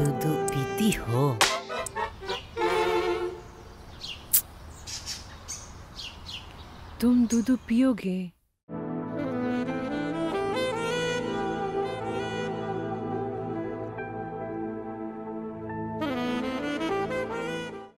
दूध पीती हो। तुम दूध पियोगे?